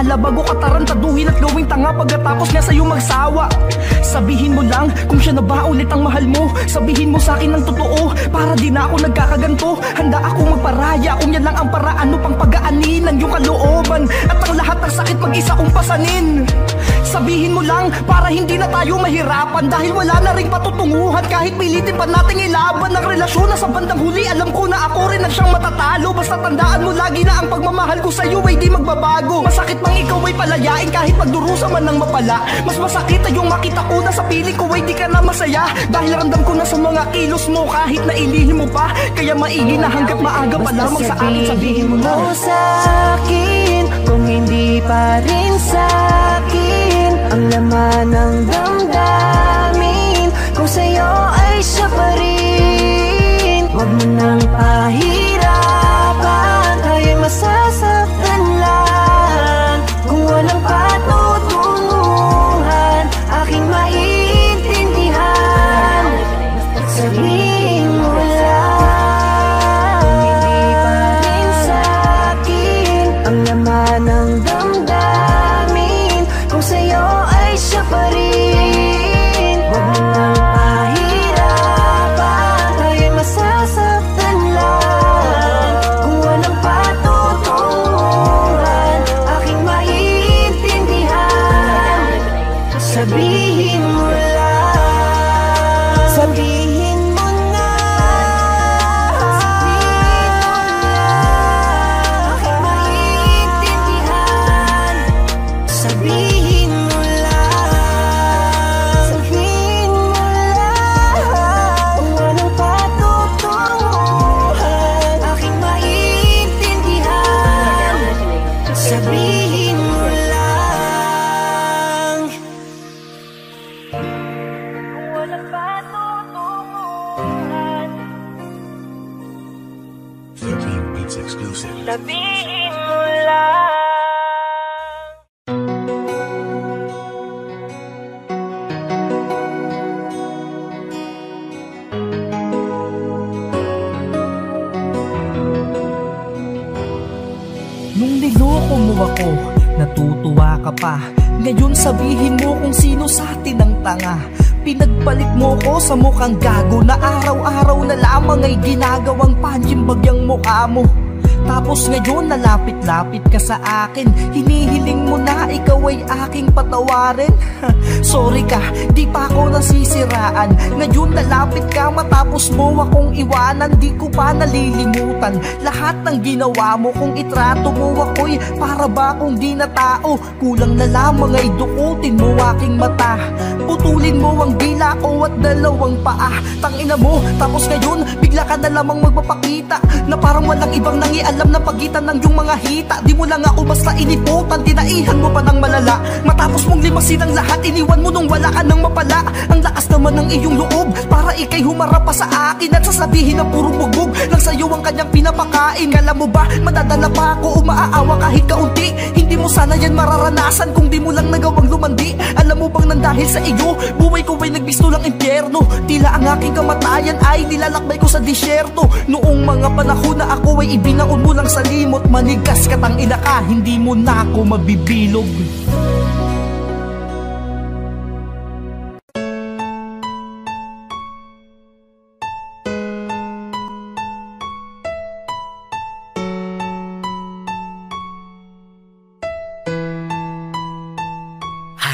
alaala Bago ka tarantaduhin at gawing tanga. Pagkatapos niya sa'yo magsawa Sabihin mo lang kung siya na ba ulit ang mahal mo. Sabihin mo sa akin ng totoo Para di na ako nagkakaganto. Handa ako magparaya kung yan lang ang paraan upang pagaanin ang iyong kalooban. At ang lahat ng sakit mag-isa kong pasanin Sabihin mo lang para hindi na tayo mahirapan. Dahil wala na ring patutunguhan Kahit pilitin pa nating ilaban ang relasyon na sa bandang huli. Alam ko na ako rin ang siyang matatalo. Basta tandaan mo lagi na ang pagmamahal ko sa'yo ay di magbabago. Masakit mang ikaw ay palayain kahit magdurusa man ng mapala? Mas masakit ay yung makita ko na sa piling ko ay di ka na masaya. Dahil ramdam ko na sa mga kilos mo kahit na ilihim mo pa. Kaya maigi na hanggat maaga pa lamang sa akin sabihin mo na. mo sa'kin Kung hindi pa rin sa'kin Ang laman ng damdamin. Kung sa'yo ay siya pa rin ako, natutuwa ka pa. Ngayon sabihin mo kung sino sa atin ang tanga. Pinagbalik mo ko sa mukhang gago Na araw-araw na lamang ay ginagawang panjimbagyang mukha mo Tapos ngayon nalapit-lapit ka sa akin. Hinihiling mo na ikaw ay aking patawarin. Sorry ka, di pa ako nasisiraan. Ngayon nalapit ka matapos mo akong iwanan. Di ko pa nalilimutan Lahat ng ginawa mo. Kung itrato mo ako'y Para ba kung di na tao? Kulang na lamang ay dukutin mo aking mata. Putulin mo ang dila ko at dalawang paa. Tangina mo, tapos ngayon bigla ka na lamang magpapakita Na parang walang ibang nangyari alam na pagitan ng iyong mga hita. Di mo lang ako basta iniputan Tinaihan mo pa ng malala. Matapos mong limasin ang lahat Iniwan mo nung wala ka nang mapala. Ang lakas naman ng iyong loob Para ikay humarap pa sa akin At sasabihin na puro bugbog Lang sa'yo ang kanyang pinapakain. Kala mo ba madadala pa ako Umaaawa kahit kaunti. Hindi mo sana yan mararanasan Kung di mo lang nagawang lumandi. Alam mo bang nang dahil sa iyo Buhay ko ay nagbisto lang impyerno. Tila ang aking kamatayan ay nilalakbay ko sa disyerto. Noong mga panahon na ako ay ibinaon mo lang sa limot Manigas ka tang ina ka, hindi mo na ako mabibilog.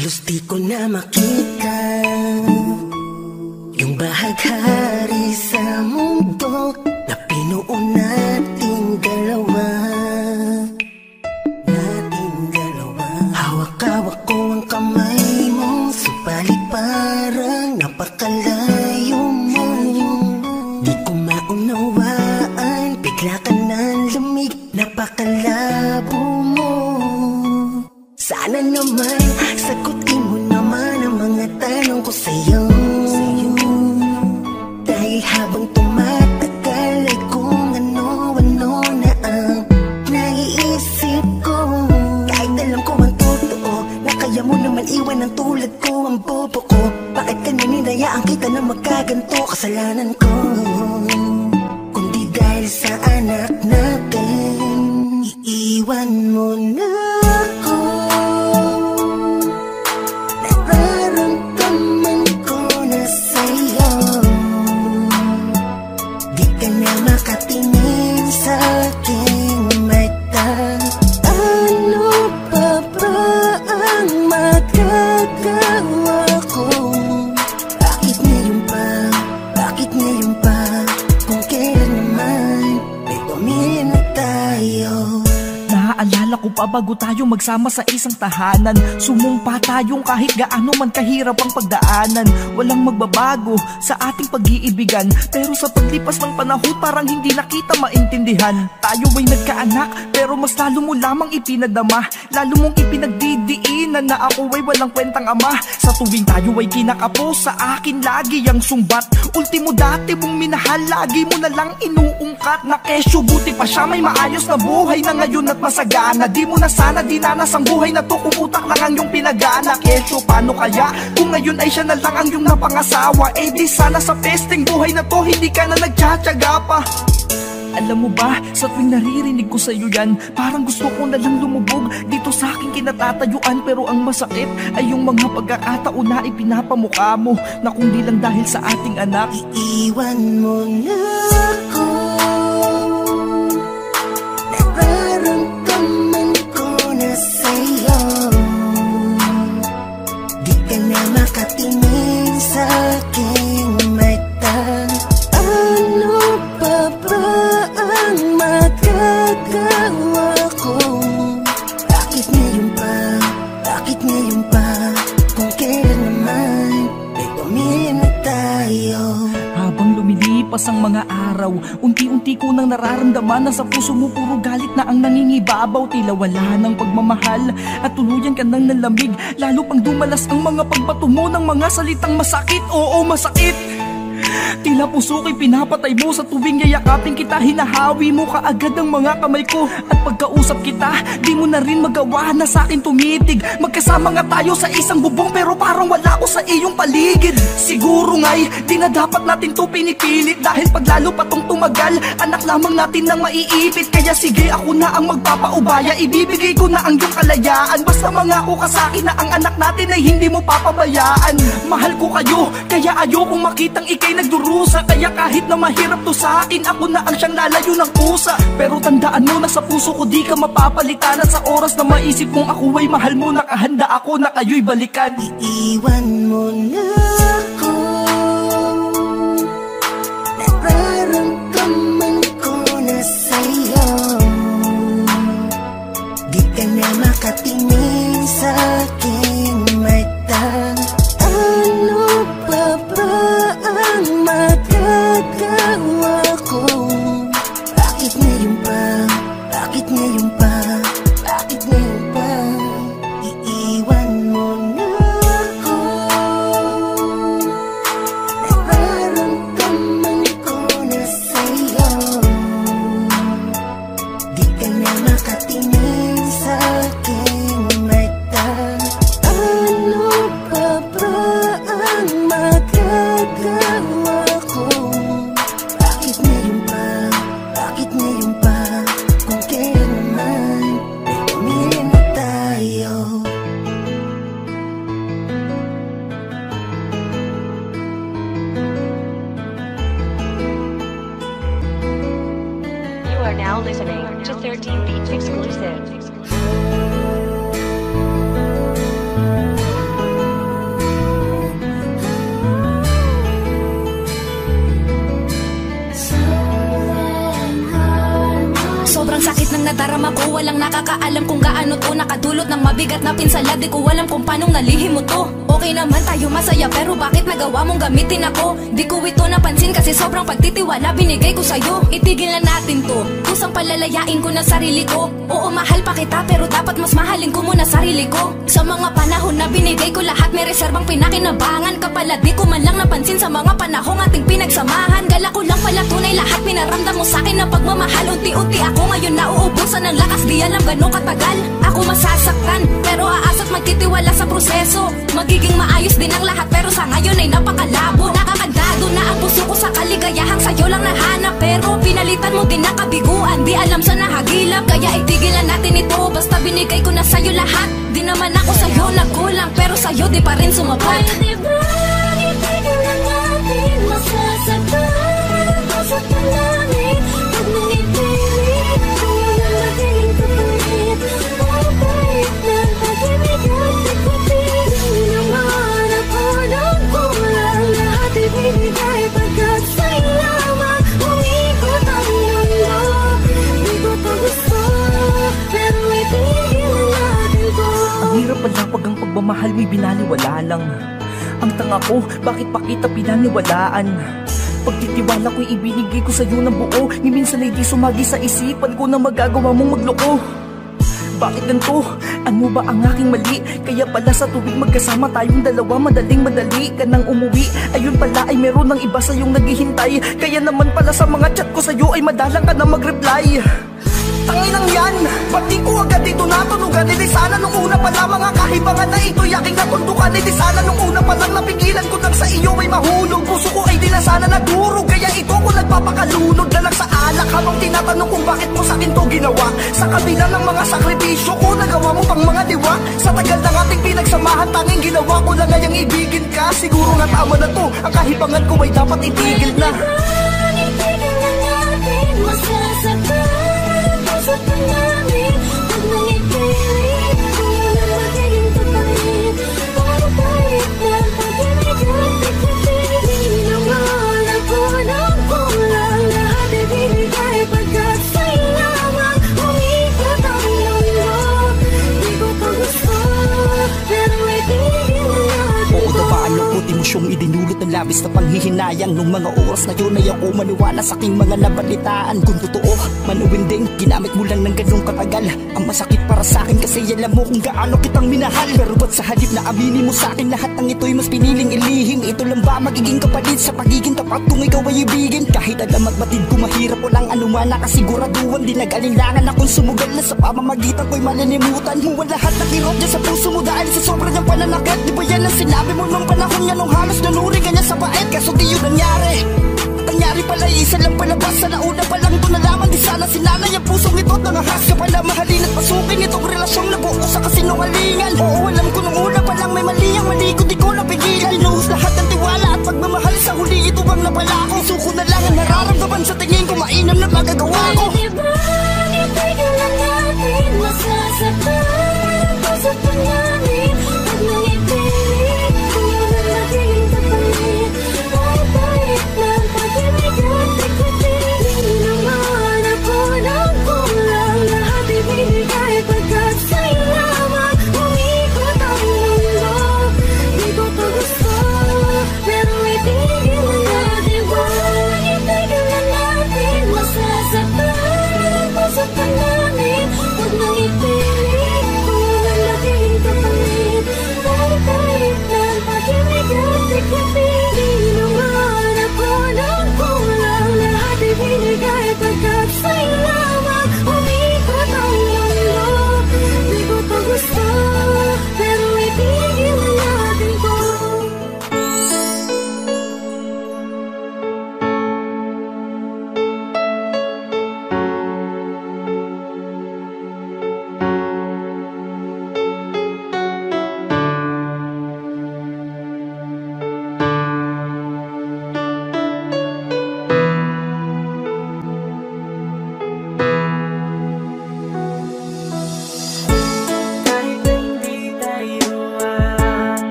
Halos di ko na makita Yung bahaghari sa mundo Na pinuo pa bago tayo magsama sa isang tahanan. Sumumpa tayong kahit gaano man kahirap ang pagdaanan. Walang magbabago sa ating pag-iibigan. Pero sa paglipas ng panahon parang hindi na kita maintindihan. Tayo ay nagkaanak pero mas lalo mo lamang ipinadama. Lalo mong ipinagdidiinan na ako ay walang kwentang ama? Sa tuwing tayo ay kinakapo sa akin lagi ang sumbat Ultimo dati mong minahal lagi mo na lang inuungkat. Na kesyo buti pa siya may maayos na buhay na ngayon at masagana. Di mo na sana dinanas ang buhay na to kung utak lang ang iyong pinagana. Kesyo paano kaya? Kung ngayon ay siya na lang ang iyong napangasawa Eh di sana sa pesting buhay na to hindi ka na nagtsatsaga pa alam mo ba, sa tuwing naririnig ko sa'yo yan Parang gusto ko na lang lumubog. Dito sa aking kinatatayuan Pero ang masakit ay yung mga pagkakataon na ipinapamukha mo. Na kung di lang dahil sa ating anak. Iwan mo na ako. Nararamdaman ko na sa'yo. Di na makatingin sa Habang lumilipas ang mga araw Unti-unti ko nang nararamdaman na sa puso mo puro galit na ang nangingibabaw. Tila wala ng pagmamahal at tuluyan ka nang nalamig Lalo pang dumalas ang mga pagbato mo ng mga salitang masakit. Oo, masakit Tila puso ko'y pinapatay mo. Sa tuwing yayakapin kita Hinahawi mo kaagad ang mga kamay ko. At pagkausap kita, di mo na rin magawa na sa akin tumitig. Magkasama nga tayo sa isang bubong pero parang wala ko sa iyong paligid. Siguro nga'y di na dapat natin to pinipilit. Dahil pag lalo pa tong tumagal, anak lamang natin nang maiipit. Kaya sige ako na ang magpapaubaya, ibibigay ko na ang iyong kalayaan. Basta mangako ka sa akin na ang anak natin ay hindi mo papabayaan. Mahal ko kayo, kaya ayokong makitang ikay nagdurusa Kaya kahit na mahirap to sa akin Ako na ang siyang lalayo ng pusa. Pero tandaan mo na sa puso ko di ka mapapalitan. At sa oras na maisip mong ako ay mahal mo Nakahanda ako na kayo'y balikan. Iwan mo na palalayain ko na sarili ko. Oo mahal pa kita Pero dapat mas mahalin ko muna sarili ko. Sa mga panahon na binigay ko lahat May reserbang pinakinabangan ka pala. Di ko man lang napansin sa mga panahong ating pinagsamahan. Gala ko lang pala tunay lahat Pinaramdam mo sa'kin na pagmamahal. Unti-unti ako ngayon nauubusan ng lakas Di alam gano'ng katagal. Ako masasaktan Pero aasa't magtitiwala sa proseso. Magiging maayos din ang lahat Pero sa ngayon ay napakalabo. Nakakandado na ang puso ko sa kaligayahang Sa'yo lang nahanap Pero pinalitan mo din ang kabiguan Di alam sa nahagilap Kaya itigilan natin ito. Basta binigay ko na sa'yo lahat. Di naman ako sa'yo nagkulang Pero sa'yo di pa rin sumapat. Pwede ba pagmamahal mo'y binaliwala lang Ang tanga ko, bakit pa kita pinaniwalaan? Pagtitiwala ko'y ibinigay ko sa'yo ng buo Ni minsan ay di sumagi sa isipan ko na magagawa mong magloko bakit ganito? Ano ba ang aking mali? Kaya pala sa tuwing magkasama tayong dalawa Madaling madali ka nang umuwi Ayun pala ay meron ng iba sa'yong naghihintay Kaya naman pala sa mga chat ko sa'yo Ay madalang ka na mag-reply Tanginang yan. Ba't di ko agad dito natunugan. Hindi sana nung una pa lang mga kahibangan na ito'y aking nakundukan Hindi sana nung una pa lang napigilan ko nang sa iyo ay mahulog. Puso ko ay di na sana nadurog. Kaya ito ko nagpapakalunod na lang sa alak. Habang tinatanong kung bakit mo sa akin to ginawa. Sa kabila ng mga sakripisyo ko Nagawa mo pang mga diwa. Sa tagal ng ating pinagsamahan Tanging ginawa ko lang ngayang ibigin ka. Siguro nga tama na to. Ang kahibangan ko ay dapat itigil na. Itigil na natin Masasaktan labis na panghihinayang Nung mga oras na yun ay ako maniwala sa aking mga nabalitaan. Kung totoo, manuwinding, ginamit mo lang ng ganong katagal. Ang masakit para sa akin kasi alam mo kung gaano kitang minahal. Pero ba't sa halip na aminin mo sa akin lahat ng ito'y mas piniling ilihim? Ito lang ba magiging kapalit sa pagiging tapat kung ikaw ay ibigin? Kahit alam at batid ko mahirap walang anuman nakasiguraduhan Di nag-alinlangan akong sumugal na sa pamamagitan ko'y malinimutan mo. Ang lahat na kirot niya sa puso mo dahil sa sobrang niyang pananakit. Di ba yan ang sinabi mo nung panahon niya nung halos nanuri ka niya sa bait Kaso di yun nangyari Nangyari pala isa lang palabas. Sa nauna pa lang ito nalaman Di sana sinanay ang pusong ito. At nangahas ka pala Mahalin at pasukin itong relasyong nabuo sa kasinungalingan. Oo alam ko nung una pa lang may mali ang mali ko Di ko napigilan. Inuhos lahat ng tiwala at pagmamahal Sa huli ito bang napala ko. Isuko na lang ang nararamdaman sa tingin ko Mainam na magagawa ko. Pwede ba itigil na natin Masasaktan. Ang puso pa namin Pag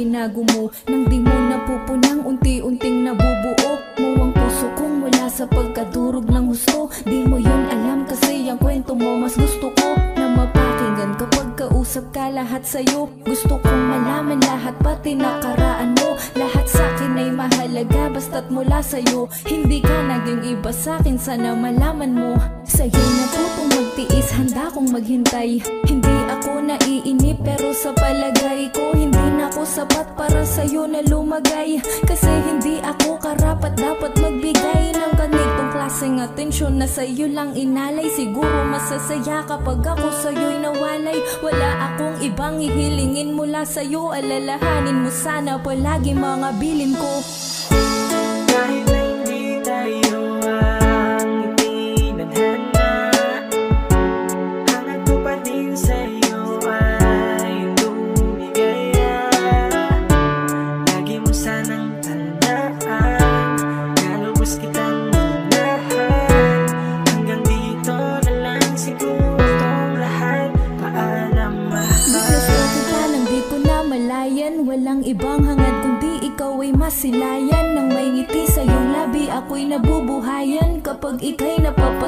binago mo. Nang di mo napupunang unti-unting nabubuo Mo ang puso kong mula sa pagkadurog ng husto. Di mo yun alam kasi ang kwento mo mas gusto ko Na mapakinggan. Kapag kausap ka lahat sa'yo Gusto kong malaman lahat pati nakaraan mo. Lahat sa'kin ay mahalaga basta't mula sa'yo. Hindi ka naging iba sa'kin sana malaman mo. Sa'yo natutong magtiis handa kong maghintay. Hindi ako naiinip pero sa palagay ko Hindi na ako sapat para sa'yo na lumagay. Kasi hindi ako karapat dapat magbigay Ng ganitong klaseng atensyon na sa'yo lang inalay. Siguro masasaya kapag ako sa'yo'y nawalay. Wala akong ibang ihilingin mula sa'yo. Alalahanin mo sana palagi mga bilin ko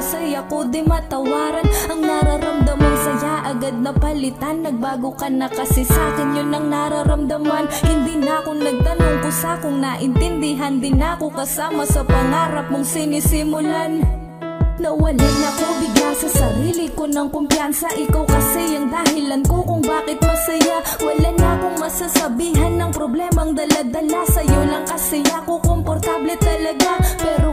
napapasaya ko di matawaran. Ang nararamdamang saya agad na palitan. Nagbago ka na kasi sa'kin yun ang nararamdaman. Hindi na ako nagtanong kung sa kung naintindihan. Di na ako kasama sa pangarap mong sinisimulan. Nawalan ako bigla sa sarili ko ng kumpiyansa. Ikaw kasi ang dahilan ko kung bakit masaya. Wala na akong masasabihan ng problemang daladala. Sa'yo lang kasi ako komportable talaga. Pero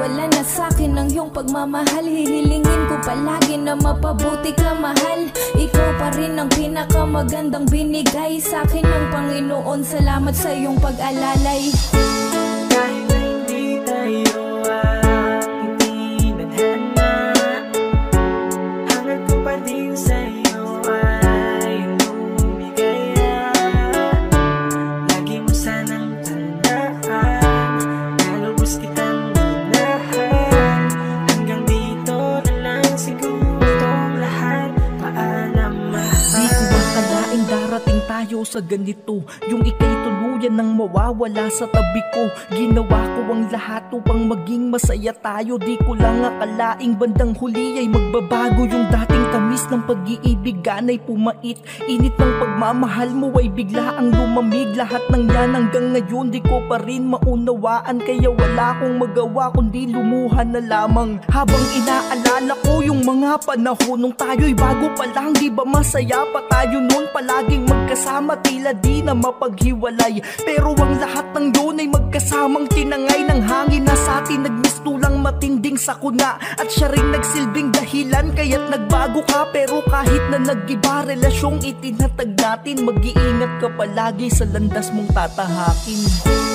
wala na sa'kin ang iyong pagmamahal. Hihilingin ko palagi na mapabuti ka mahal. Ikaw pa rin ang pinakamagandang binigay Sa'kin ng Panginoon. Salamat sa iyong pag-alalay. Kahit hindi tayo tayo sa ganito. Yung ika'y tuluyan nang mawawala sa tabi ko. Ginawa ko ang lahat upang maging masaya tayo. Di ko lang akalaing bandang huli ay magbabago. Yung dating tamis ng pag-iibig ganay pumait. Init ng pagmamahal mo ay bigla ang lumamig. Lahat ng yan hanggang ngayon di ko pa rin maunawaan. Kaya wala akong magawa kundi lumuha na lamang. Habang inaalala ko yung mga panahon Nung tayo'y bago pa lang di ba masaya pa tayo noon Palaging magkasama tila di na mapaghiwalay. Pero ang lahat ng yun ay magkasamang tinangay ng hangin na sa atin. Nagmistulang matinding sakuna. At siya rin nagsilbing dahilan kaya't nagbago ka. Pero kahit na nag-iba relasyong itinatag natin. Mag-iingat ka palagi sa landas mong tatahakin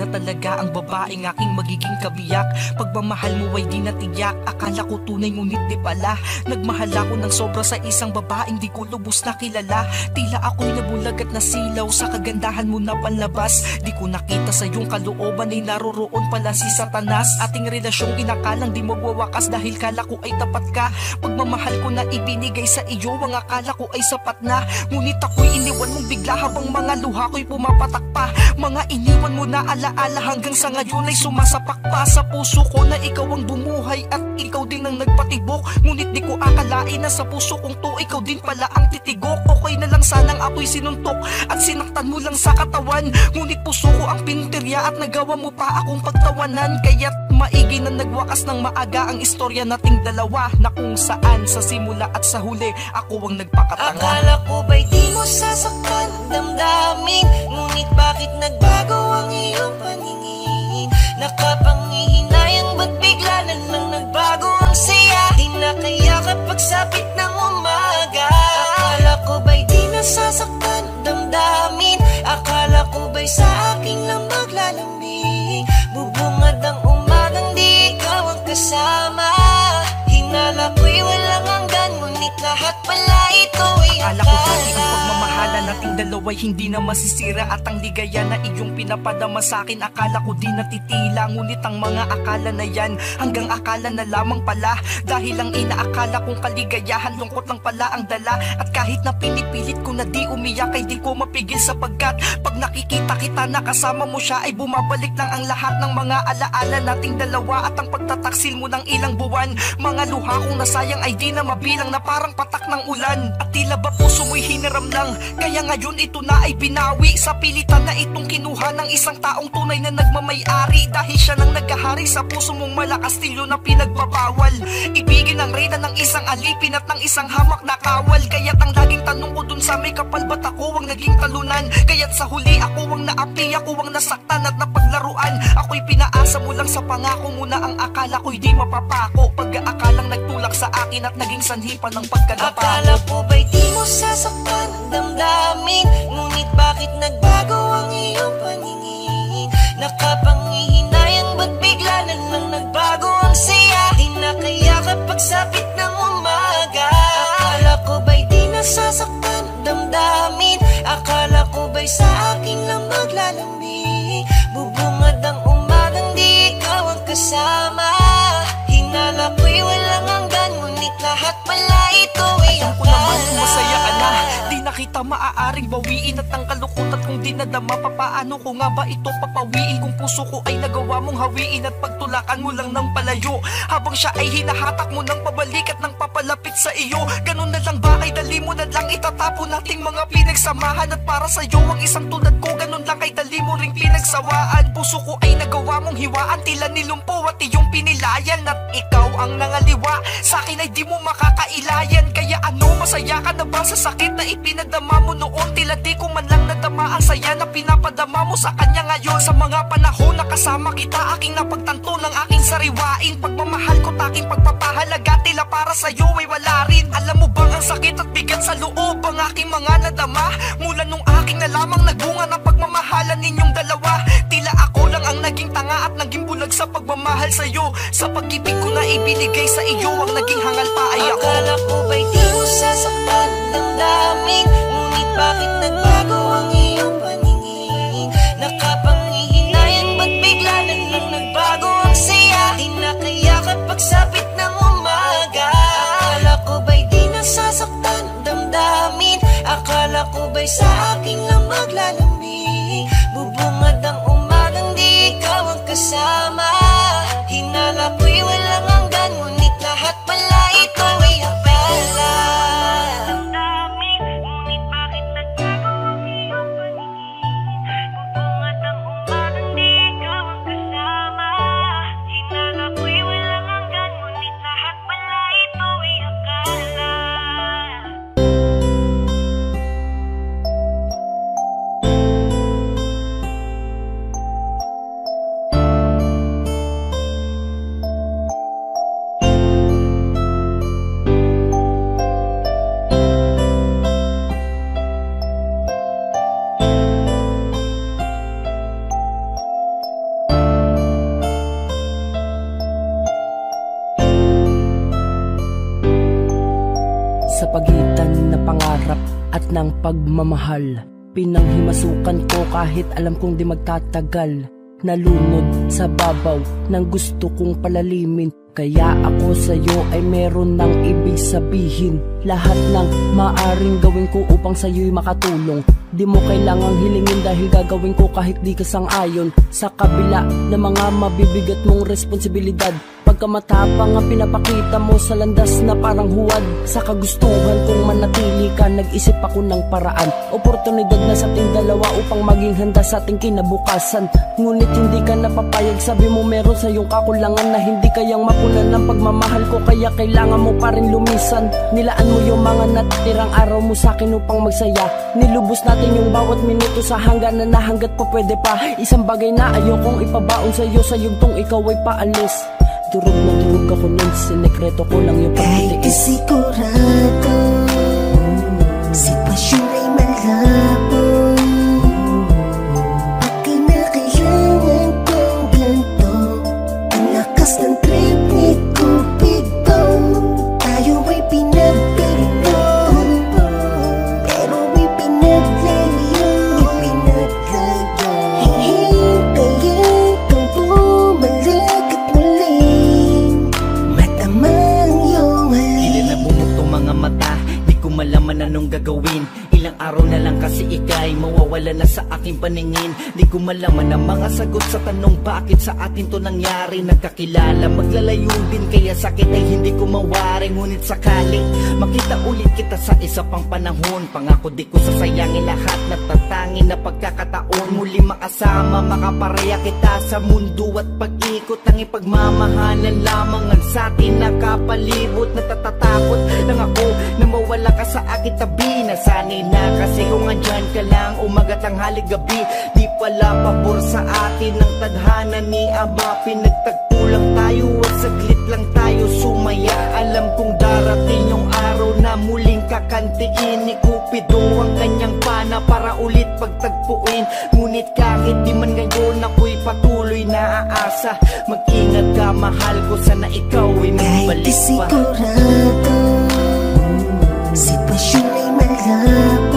na talaga ang babaeng aking magiging kabiyak. Pagmamahal mo ay di natiyak. Akala ko tunay ngunit di pala. Nagmahal ako ng sobra sa isang babaeng di ko lubos na kilala. Tila ako'y nabulag at nasilaw Sa kagandahan mo na panlabas Di ko nakita sa iyong kalooban ay naroroon pala si Satanas. Ating relasyong inakalang di magwawakas Dahil kala ko ay tapat ka. Pagmamahal ko na ibinigay sa iyo Ang akala ko ay sapat na. Ngunit ako'y iniwan mong bigla Habang mga luha ko'y pumapatak pa. Mga iniwan mo na alaala Hanggang sa ngayon ay sumasapak pa Sa puso ko na ikaw ang bumuhay At ikaw din ang nagpat patibok Ngunit di ko akalain na sa puso kong to Ikaw din pala ang titigok Okay na lang sanang ako'y sinuntok At sinaktan mo lang sa katawan. Ngunit puso ko ang pinterya At nagawa mo pa akong pagtawanan. Kaya't maigi na nagwakas ng maaga Ang istorya nating dalawa Na kung saan sa simula at sa huli Ako ang nagpakatanga. Akala ko ba'y di mo sasaktan? Damdamin Ngunit bakit nagbago ang iyong paningin? Nakapangihinayang ba't bigla na lang nagbago ang saya Di na kaya kapag sapit ng umaga? Akala ko ba'y di nasasaktan damdamin Akala ko ba'y sa aking lang maglalambing kasama nating dalawa'y hindi na masisira At ang ligaya na iyong pinapadama sa akin Akala ko di natitila. Ngunit ang mga akala na yan Hanggang akala na lamang pala. Dahil ang inaakala kong kaligayahan Lungkot lang pala ang dala. At kahit na pinipilit ko na di umiyak Ay di ko mapigil sapagkat Pag nakikita kita na kasama mo siya Ay bumabalik lang ang lahat ng mga alaala nating dalawa. At ang pagtataksil mo ng ilang buwan Mga luha kong nasayang ay di na mabilang Na parang patak ng ulan. At tila ba puso mo'y hiniram lang Kaya ngayon ito na ay binawi. Sa pilitan na itong kinuha ng isang taong tunay na nagmamayari. Dahil siya nang nagkahari sa puso mong malakastilyo na pinagbabawal. Ibigin ang reyna ng isang alipin at ng isang hamak na kawal. Kaya't ang laging tanong ko dun sa may kapal Ba't ako ang naging talunan? Kaya't sa huli ako ang naapi Ako ang nasaktan at napaglaruan. Ako'y pinaasa mo lang sa pangako Muna ang akala ko'y di mapapako. Pag-aakalang nagtulak sa akin at naging sanhipan ng pagkadapa Akala ko ba'y di mo sasaktan? Ang damdamin Ngunit bakit nagbago ang iyong paningin? Nakapangihinayang ba't bigla na lang nagbago ang saya Di na kaya kapag sapit ng umaga? Akala ko ba'y di nasasaktan? Ang damdamin. Akala ko ba'y sa akin lang maglalambing? Bubungad ang umagang di ikaw ang kasama Kita maaaring bawiin At ang kalukutan kung di nadama Papaano ko nga ba ito papawiin Kung puso ko ay nagawa mong hawiin At pagtulakan mo lang ng palayo? Habang siya ay hinahatak mo ng pabalik At nang papalapit sa iyo Ganun na lang ba? Ay dali mo na lang Itatapo nating mga pinagsamahan At para sa iyo ang isang tulad ko Ganun lang ay dali mo ring pinagsawaan. Puso ko ay nagawa mong hiwaan Tila nilumpo at iyong pinilayan At ikaw ang nangaliwa. Sa akin ay di mo makakailayan Kaya ano masaya ka na ba sa sakit na ipinadama mo noon Tila di ko man lang nadama. Ang saya na pinapadama mo sa kanya ngayon. Sa mga panahon na kasama kita Aking napagtanto ng aking sariwain. Pagmamahal ko taking pagpapahalaga Tila para sa'yo ay wala rin. Alam mo bang ang sakit at bigat sa loob Ang aking mga nadama? Mula nung aking na lamang nagbunga ng pagmamahalan ninyong dalawa. Tila ako lang ang naging tanga at naging bulag sa pagmamahal sa'yo. Sa pag-ibig ko na ibinigay sa iyo Ang naging hangal pa ay ako. Akala ko ba'y di mo sasaktan ang damdamin Ngunit bakit nagbago ang iyong paningin? Nakapangihinayang ba't bigla na lang nagbago ang saya Di na kaya kapag sapit ng umaga? Akala ko ba'y di nasasaktan ang damdamin? Akala ko ba'y sa akin lang maglalambing Bubungad ang umagang di ikaw ang kasama pagmamahal. Pinanghimasukan ko kahit alam kong di magtatagal. Nalunod sa babaw ng gusto kong palalimin. Kaya ako sa'yo ay meron ng ibig sabihin. Lahat ng maaring gawin ko upang sa'yo'y makatulong. Di mo kailangang hilingin dahil gagawin ko kahit di ka sang-ayon. Sa kabila ng mga mabibigat mong responsibilidad Pag ka matapang ang pinapakita mo sa landas na parang huwad Sa kagustuhan kong manatili ka Nag-isip ako ng paraan. Oportunidad na sa ating dalawa upang maging handa sa ating kinabukasan. Ngunit hindi ka napapayag Sabi mo meron sa iyong kakulangan Na hindi kayang mapunan ng pagmamahal ko Kaya kailangan mo pa rin lumisan. Nilaan mo yung mga natitirang araw mo sa akin upang magsaya. Nilubos natin yung bawat minuto sa hanggan na nahanggat pa pwede pa. Isang bagay na ayokong ipabaon sa iyo Sa yugtong ikaw ay paalis Durog na durog ako nun Sinekreto ko lang yung Kahit di pagtitiis. sigurado Mawawala na sa aking paningin. Di ko malaman ang mga sagot sa tanong Bakit sa atin to nangyari? Nagkakilala maglalayo din Kaya sakit ay hindi ko mawari. Ngunit sakali Makita ulit kita sa isa pang panahon. Pangako di ko sasayangin lahat. Natatangin na pagkakataon Muli makasama Makapareha kita sa mundo. At pag-ikot Ang ipagmamahalan lamang Ang sa atin nakapalibot. Natatatakot lang ako Na mawala ka sa akin tabi. Nasanay na kasi kung andyan ka lang Umagat ang halik gabi. Di pala pabor sa atin Ang tadhana ni Ama. Pinagtagpo lang tayo At saglit lang tayo sumaya. Alam kong darating yung araw Na muling kakantiin. Ni Cupido Ang kanyang pana para ulit pagtagpuin. Ngunit kahit di man ngayon Ako'y patuloy na aasa. Mag-ingat ka mahal ko Sana ikaw ay Kahit di magbalik pa sigurado Sitwasyon ay malabo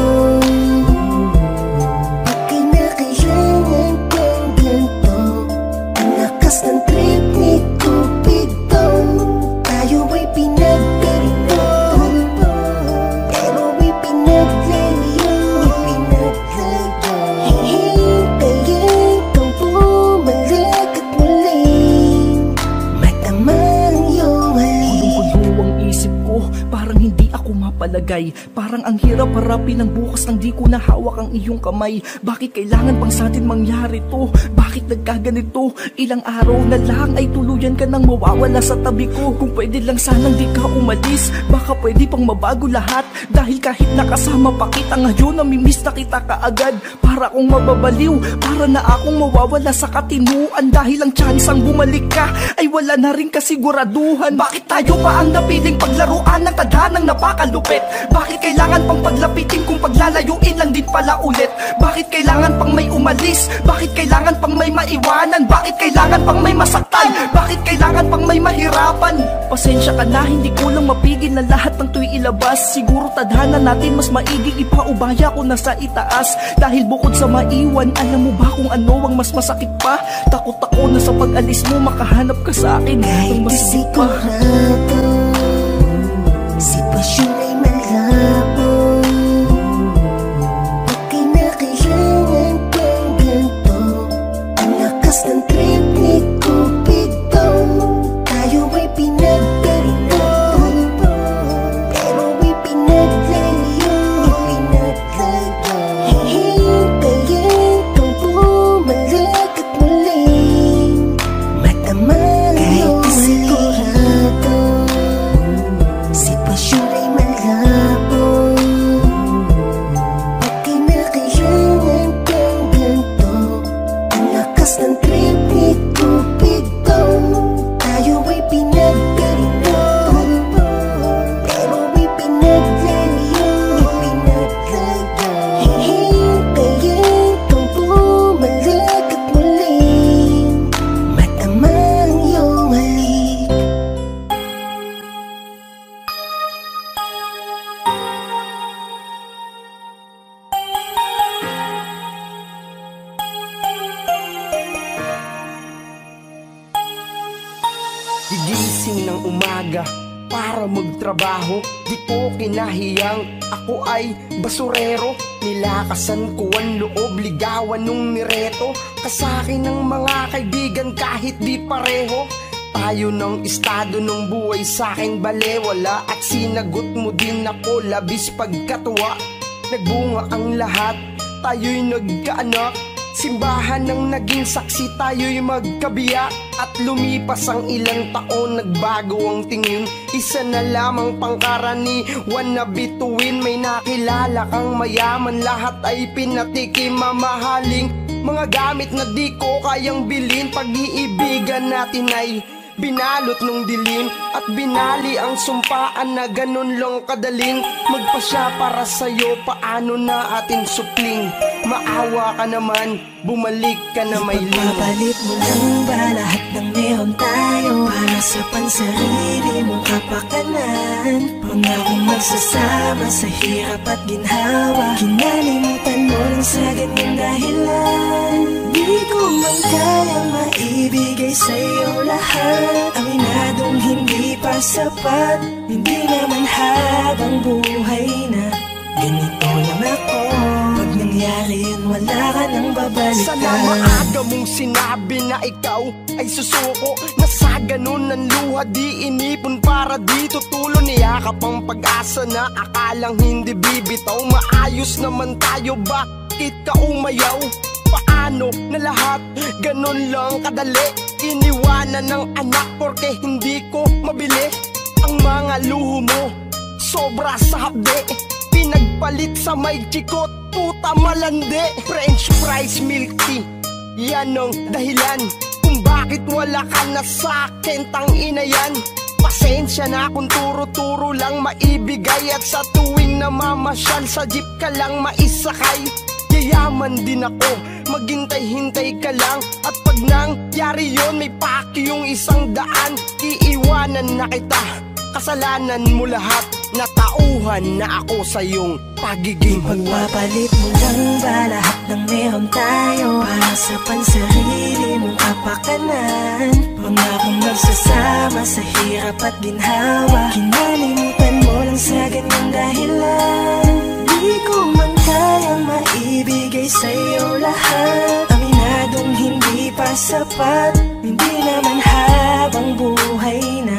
mapalagay Parang ang hirap harapin ang bukas nang di ko nahawak ang iyong kamay. Bakit kailangan pang sa atin mangyari to? Bakit nagkaganito? Ilang araw na lang ay tuluyan ka nang mawawala sa tabi ko. Kung pwede lang sanang di ka umalis Baka pwede pang mabago lahat. Dahil kahit nakasama pa kita ngayon Namimiss na kita kaagad. Para akong mababaliw Para na akong mawawala sa katinuan. Dahil ang chance ang bumalik ka Ay wala na rin kasiguraduhan. Bakit tayo pa ang napiling paglaruan Ng tadhanang napakalupit Bakit kailangan pang paglapitin Kung paglalayuin lang din pala ulit? Bakit kailangan pang may umalis? Bakit kailangan pang may maiwanan? Bakit kailangan pang may masaktan? Bakit kailangan pang may mahirapan? Pasensya ka na hindi ko lang mapigil na lahat ng tuy ilabas. Siguro tadhana natin mas maiging ipaubaya ko na sa itaas. Dahil bukod sa maiwan Alam mo ba kung ano ang mas masakit pa? Takot ako na sa pag-alis mo Makahanap ka sa akin. Kahit ng di mas pa. sigurado Sitwasyon ligawan nung nireto Kasakin ng mga kaibigan kahit di pareho. Tayo ng estado ng buhay sa akin balewala At sinagot mo din ako labis pagkatuwa. Nagbunga ang lahat, tayo'y nagkaanak Simbahan ng naging saksi tayo'y magkabiyak At lumipas ang ilang taon nagbago ang tingin. Isa na lamang pangkaraniwan na bituin May nakilala kang mayaman lahat ay pinatikim. Mamahaling Mga gamit na di ko kayang bilin Pag-iibigan natin ay Binalot nung dilim at binali ang sumpaan na ganun lang kadaling. Magpasya para sa'yo paano na atin supling? Maawa ka naman, bumalik ka na may ling. Papalit mo lang ba lahat ng meron tayo? Para sa pansarili mong kapakanan Pangakong magsasama sa hirap at ginhawa. Kinalimutan mo lang sa ganyang dahilan. Di ko man kayang maibigay sa'yo lahat. Aminadong hindi pa sapat. Hindi naman habang buhay na Ganito lang ako Pag nangyari yun wala ka nang babalikan. Sana maaga mong sinabi na ikaw ay susuko Na sa ganun ang luha di inipon para di tutulo Niyakap ang pag-asa na akalang hindi bibitaw. Maayos naman tayo bakit ka umayaw? Paano na lahat? Ganun lang kadali. Iniwanan ng anak porke hindi ko mabili. Ang mga luho mo sobra sa hapde Pinagpalit sa may chikot, puta malandi. French fries milk tea, yan ang dahilan Kung bakit wala ka na sa akin, tang ina yan. Pasensya na kung turo-turo lang maibigay At sa tuwing namamasyal sa jeep ka lang maisakay. Yayaman din ako, maghintay-hintay ka lang. At pag nangyari yon may paki yung isang daan. Iiwanan na kita, kasalanan mo lahat. Natauhan na ako sa iyong pagiging Pagpapalit mo lang ba lahat ng meron tayo? Para sa pansarili mong kapakanan. Pangakong magsasama sa hirap at ginhawa. Kinalimutan mo lang sa ganyang dahilan. Di ko man kayang maibigay sa'yo lahat. Aminadong hindi pa sapat. Hindi naman habang buhay na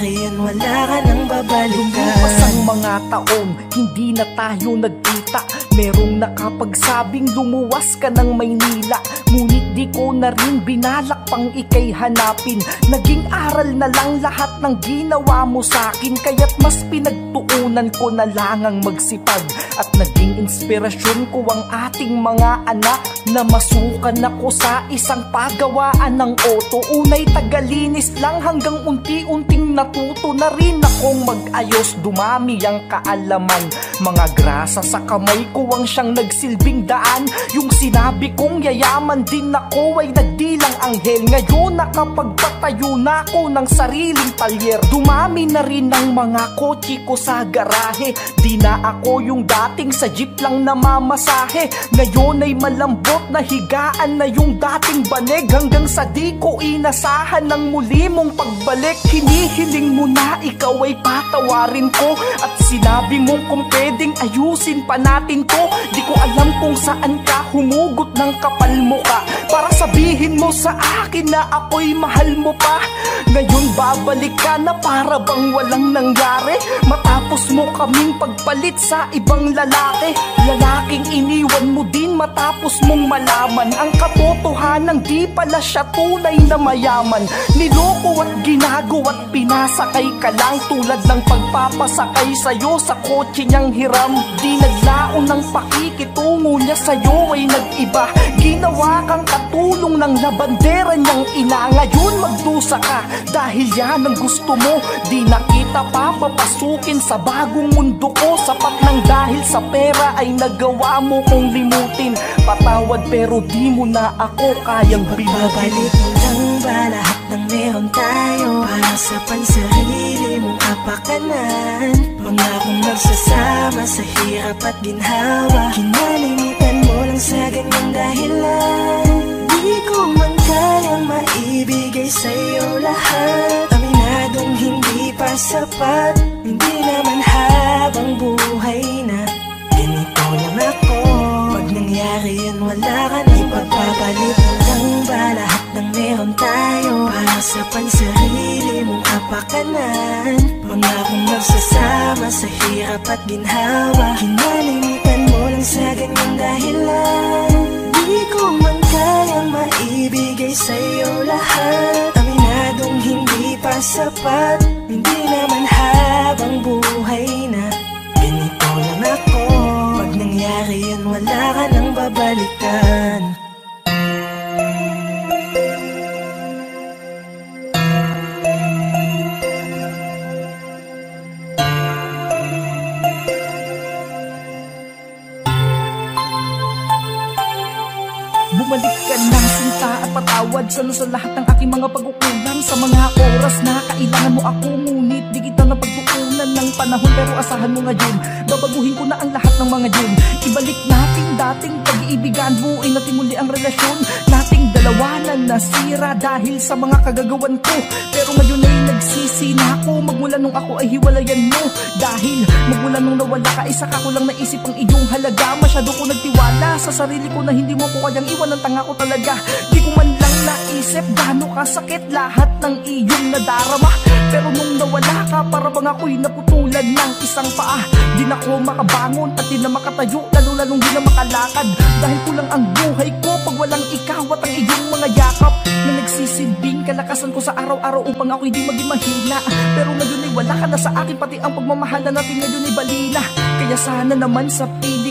Yun wala ka nang babalikan. Ang mga taon, hindi na tayo nagkita. Merong nakapagsabing lumuwas ka ng Maynila. Ngunit di ko na rin binalak pang ikay hanapin. Naging aral na lang lahat ng ginawa mo sakin Kaya't mas pinagtuunan ko na lang ang magsipag. At naging inspirasyon ko ang ating mga anak Na masukan ako sa isang pagawaan ng auto. Unay tagalinis lang hanggang unti-unting natuto na rin akong mag-ayos. Dumami ang kaalaman. Mga grasa sa kamay ko ang siyang nagsilbing daan. Yung sinabi kong yayaman din ako ay nagdilang anghel. Ngayon nakapagpatayo na ako ng sariling talyer. Dumami na rin ang mga kotse ko sa garahe. Di na ako yung dating sa jeep lang namamasahe. Ngayon ay malambot na higaan na yung dating banig. Hanggang sa di ko inasahan ng muli mong pagbalik. Hinihiling mo na ikaw ay patawarin ko. At sinabi mong kung pwedeng ayusin pa natin to. Di ko alam kung saan ka humugot ng kapal mo ka Para sabihin mo sa akin na ako'y mahal mo pa. Ngayon babalik ka na para bang walang nangyari. Matapos mo kaming pagpalit sa ibang lalaki. Lalaking iniwan mo din matapos mong malaman Ang katotohanan di pala siya tunay na mayaman. Niloko at ginago at pinasakay ka lang Tulad ng pagpapasakay sa'yo sa kotse niyang hiram. Di naglaon ng pakikitungo niya sa'yo ay nag-iba. Ginawa kang katulong ng labandera niyang ina. Ngayon magdusa ka. Dahil yan ang gusto mo. Di na kita pa papasukin sa bagong mundo ko. Sapat ng dahil sa pera ay nagawa mo kong limutin. Patawad pero di mo na ako kayang mo lang ba lahat ng meron tayo. Para sa pansarili mong kapakanan. Pangakong magsasama sa hirap at ginhawa. Kinalimutan mo lang sa ganyang dahilan ko man kayang maibigay sa'yo lahat. Aminadong hindi pa sapat. Hindi naman habang buhay na. Ganito lang ako. Pag nangyari yun wala ka na Ipagpapalit lang ba lahat ng sa pansarili mong kapakanan. Pangakong magsasama sa hirap at ginhawa. Kinalimutan mo lang sa ganyang dahilan. Di ko man kayang maibigay sa'yo lahat. Aminadong hindi pa sapat. Hindi naman habang buhay na. Ganito lang ako. Pag nangyari yun wala ka nang babalikan sinta at patawad Sana sa lahat ng aking mga pagkukulang Sa mga oras na kailangan mo ako. Ngunit di kita na pagtuunan ng panahon Pero asahan mo nga Jun Babaguhin ko na ang lahat ng mga Jun Ibalik natin dating pag-iibigan Buuin natin muli ang relasyon. Nating dalawa na nasira Dahil sa mga kagagawan ko. Pero ngayon ay nagsisi na ako. Magmula nung ako ay hiwalayan mo. Dahil magmula nung nawala ka Isa ka ko lang naisip ang iyong halaga. Masyado ko nagtiwala sa sarili ko Na hindi mo ko kayang iwan. Ang tanga ko talaga. Di ko man naisip Gaano kasakit lahat ng iyong nadarama? Pero nung nawala ka Para bang ako'y naputulan ng isang paa. Di na ako makabangon at di na makatayo Lalo lalong di na makalakad. Dahil kulang ang buhay ko Pag walang ikaw at ang iyong mga yakap. Na nagsisilbing kalakasan ko sa araw-araw Upang ako'y di maging mahina. Pero ngayon ay wala ka na sa akin Pati ang pagmamahal na natin ngayon ay balina Kaya sana naman sa ko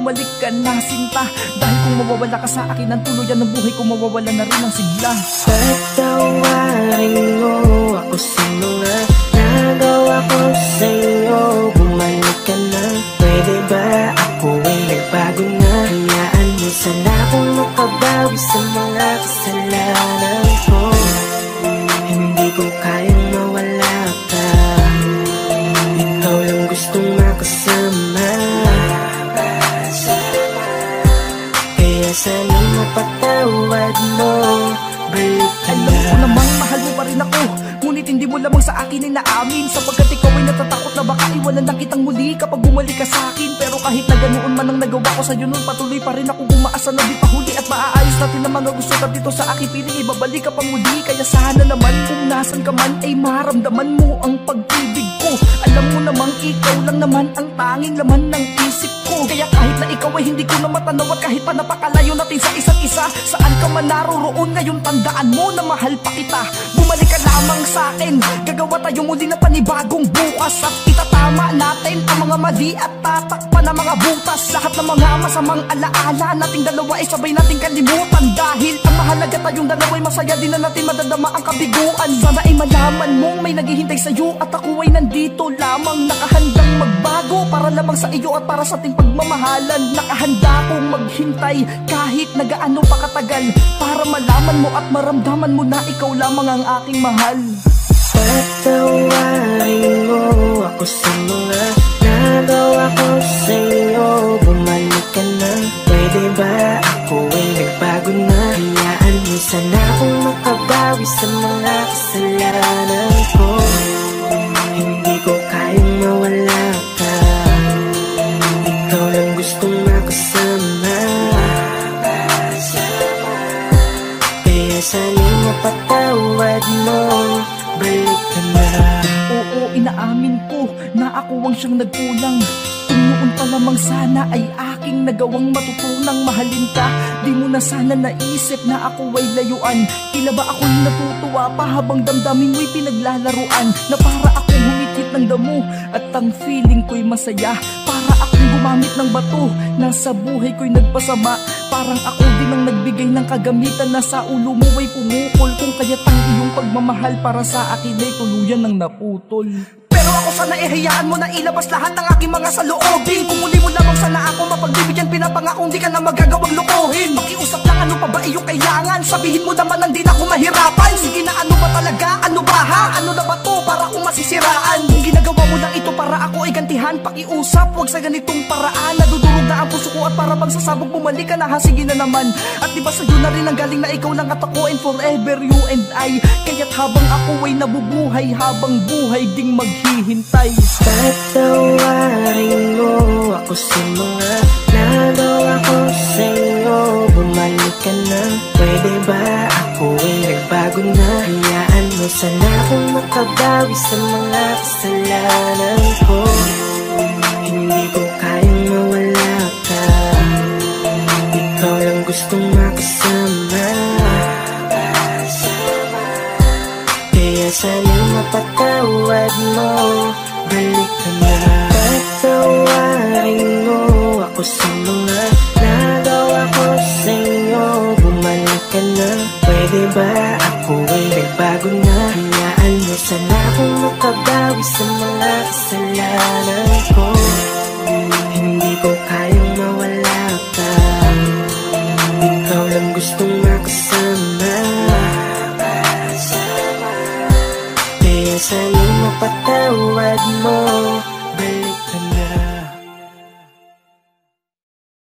Bumalik ka na sinta. Dahil kung mawawala ka sa akin Ang tuluyan ng buhay ko Mawawala na rin ang sigla. Pagtawarin mo ako sa mga nagawa ko sa'yo. Bumalik ka na, pwede ba ako ay nagbago na? Hayaan mo sana akong makabawi sa mga kasalanan ko. Hindi ko kayang sana mapatawad mo Balik hindi mo lamang sa akin ay naamin. Sapagkat ikaw ay natatakot na baka iwanan lang kitang muli Kapag bumalik ka sa akin. Pero kahit na ganoon man ang nagawa ko sa'yo nun Patuloy pa rin ako gumaasa na di pa huli At maaayos natin ang mga gusto. Ka dito sa akin Piling ibabalik ka pa muli. Kaya sana naman kung nasan ka man Ay maramdaman mo ang pag-ibig ko. Alam mo namang ikaw lang naman Ang tanging laman ng isip ko. Kaya kahit na ikaw ay hindi ko na matanaw At kahit pa napakalayo natin sa isa't isa Saan ka man naroroon ngayon Tandaan mo na mahal pa kita. Bumalik ka lamang sa akin Gagawa tayo muli na panibagong bukas. At itatama natin ang mga mali At tatakpan ang mga butas. Lahat ng mga masamang alaala Nating dalawa ay sabay nating kalimutan. Dahil ang mahalaga tayong dalawa ay masaya Di na natin madadama ang kabiguan. Sana ay malaman mong may naghihintay sa'yo At ako ay nandito lamang Nakahandang magbago Para lamang sa iyo at para sa ating pagmamahalan. Nakahanda kong maghintay Kahit nagaano pa katagal Para malaman mo at maramdaman mo na Ikaw lamang ang aking mahal Patawarin mo ako sa mga nagawa ko sa'yo. Bumalik ka na, pwede ba ako ay nagbago na? Hayaan mo sana akong makabawi sa mga kasalanan ko. Hindi ko kayang mawala ka. Ikaw lang gustong makasama. Kaya sana'y mapatawad mo Balik ka na. Oo, inaamin ko na ako ang siyang nagkulang. Noon pa lamang sana ay aking nagawang matutunang mahalin ka Di mo na sana naisip na ako ay layuan. Tila ba ako'y natutuwa pa habang damdamin mo'y pinaglalaruan? Na para akong humikit ng damo at ang feeling ko'y masaya. Para akong gumamit ng bato na sa buhay ko'y nagpasama Parang ako din ang nagbigay ng kagamitan na sa ulo mo ay pumukol Kung kaya't ang iyong pagmamahal para sa akin ay tuluyan ng naputol ako sana ihayaan mo na ilabas lahat ng aking mga saloobin. Kung muli mo lamang sana ako mapagbibigyan Pinapangakong di ka na magagawang lukuhin. Makiusap lang ano pa ba iyong kailangan? Sabihin mo naman nang di na ako mahirapan. Sige na ano ba talaga, ano ba ha? Ano na ba to para akong masisiraan? Kung ginagawa mo lang ito para ako ay gantihan. Pakiusap, wag sa ganitong paraan. Nadudurog na ang puso ko at para bang bang sasabog bumalik ka na ha? Sige na naman. At di ba sa'yo na rin ang galing na ikaw lang at ako and forever you and I? Kaya't habang ako ay nabubuhay habang buhay ding maghihintay Patawarin mo ako sa mga nagawa ko sa'yo. Bumalik ka na, pwede ba ako ay nagbago na? Hayaan mo sana akong makabawi sa mga kasalanan ko. Hindi ko kayang mawala ka. Ikaw lang gustong makasama Sana'y mapatawad mo. Balik ka na. Patawarin mo. Ako sa mga nagawa ko sa'yo. Bumalik ka na. Pwede ba ako ay nagbago na? Hayaan mo sana akong makabawi sa mga kasalanan ko. Hindi ko kayang mawala ka. Ikaw lang gustong Sana'y mapatawad mo. Balik ka na.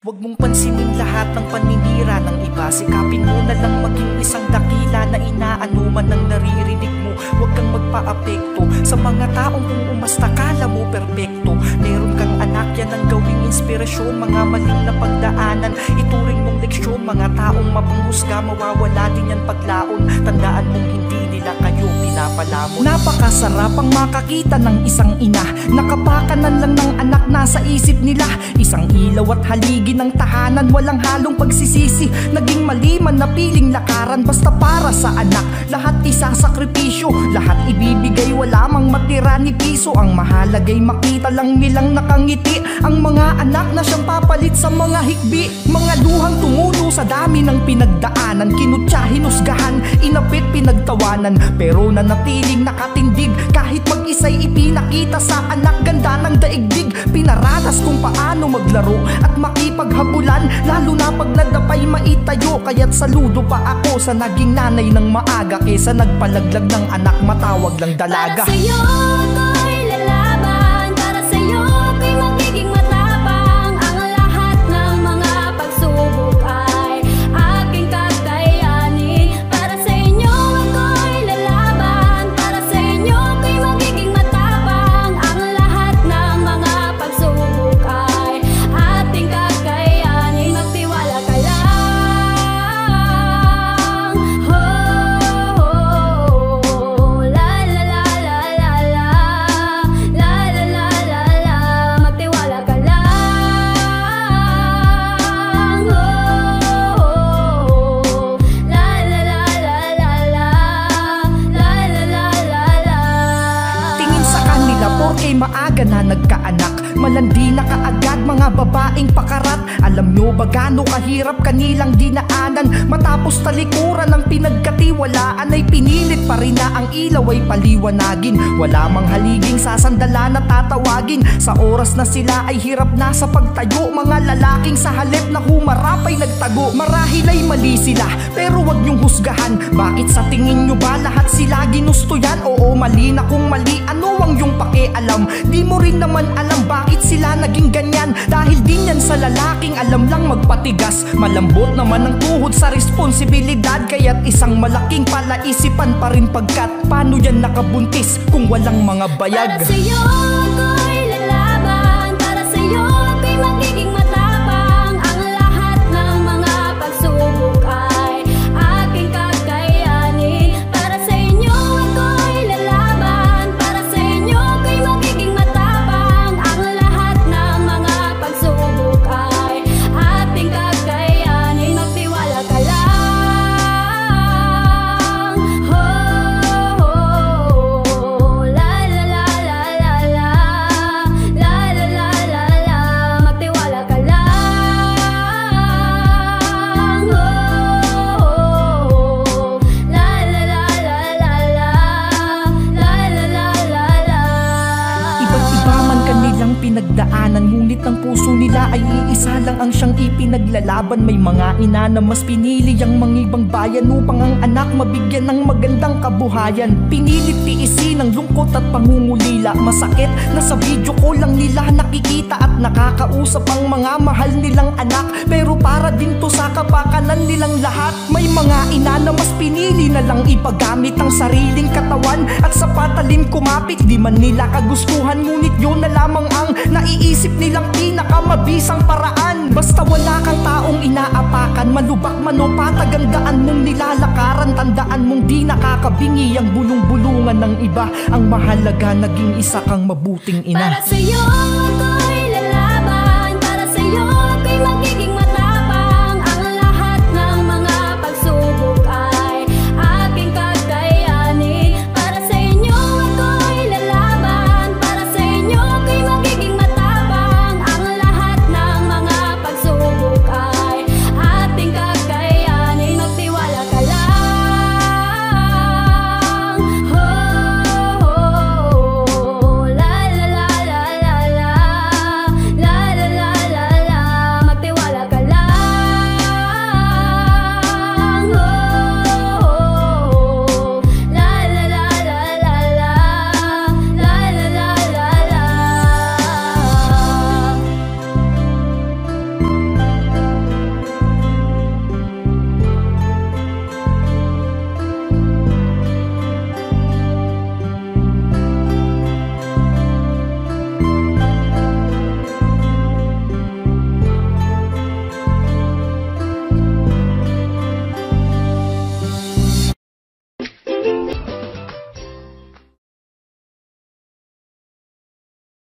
Huwag mong pansinin lahat ng paninira ng iba. Sikapin mo na lang maging isang dakila na inaanuman ng naririnig mo. Huwag kang magpa-apekto sa mga taong umasta kala mo perpekto. Meron kang anak yan ang gawing inspirasyon. Mga maling na pagdaanan Ituring mong leksyon. Mga taong mapanghusga mawawala din yan paglaon. Tandaan mong hindi nila kayo pinapalamon Napakasarap ang makakita ng isang ina. Nakapakanan lang ng anak nasa isip nila. Isang ilaw at haligi ng tahanan Walang halong pagsisisi. Naging maliman na piling lakaran Basta para sa anak. Lahat isasakripisyo Lahat ibibigay wala mang matira ni piso. Ang mahalagay makita lang nilang nakangiti. Ang mga anak na siyang papalit sa mga hikbi. Mga luhang tumulo sa dami ng pinagdaanan. Kinutya, hinusgahan, inapit, pinagtawanan. Pero nanatiling nakatindig. Kahit mag-isa'y ipinakita sa anak Ganda ng daigdig. Pinaranas kung paano maglaro At makipaghabulan. Lalo na pag nadapay maitayo. Kaya't saludo pa ako sa naging nanay ng maaga Kesa nagpalaglag ng anak. Matawag lang dalaga. Para sa'yo Malandi na kaagad mga babaeng pakarat. Alam nyo ba gaano kahirap? Kanilang dinaanan. Matapos talikuran ng pinagkatiwalaan Ay pinilit pa rin na ang ilaw ay paliwanagin. Wala mang haliging sasandala na tatawagin. Sa oras na sila ay hirap na sa pagtayo Mga lalaking sa halip na humarap ay nagtago. Marahil ay mali sila pero wag niyong husgahan. Bakit sa tingin nyo ba lahat sila ginusto yan? Oo mali na kung mali. Ano ang yung pakialam? Di mo rin naman alam ganyan. Dahil din yan sa lalaking alam lang magpatigas. Malambot naman ang tuhod sa responsibilidad. Kaya't isang malaking palaisipan pa rin pagkat Paano yan nakabuntis kung walang mga bayag. Para sa'yo ako'y lalaban. Para sa'yo ako'y magiging puso nila ay iisa lang ang siyang ipinaglalaban. May mga ina na mas pinili ang mga ibang bayan Upang ang anak mabigyan ng magandang kabuhayan. Pinilit tiisin ng lungkot at pangungulila. Masakit na sa video ko lang nila nakikita At nakakausap ang mga mahal nilang anak. Pero para din to sa kapakanan nilang lahat. May mga ina na mas pinili na lang ipagamit ang sariling katawan At sa patalim kumapit. Di man nila kagustuhan Ngunit yun na lamang ang naiisip nilang pinakamabisang paraan. Basta wala kang taong inaapakan. Malubak man o patagandaan mong nilalakaran. Tandaan mong di nakakabingi ang bulong-bulungan ng iba. Ang mahalaga naging isa kang mabuting ina. Para sa'yo ako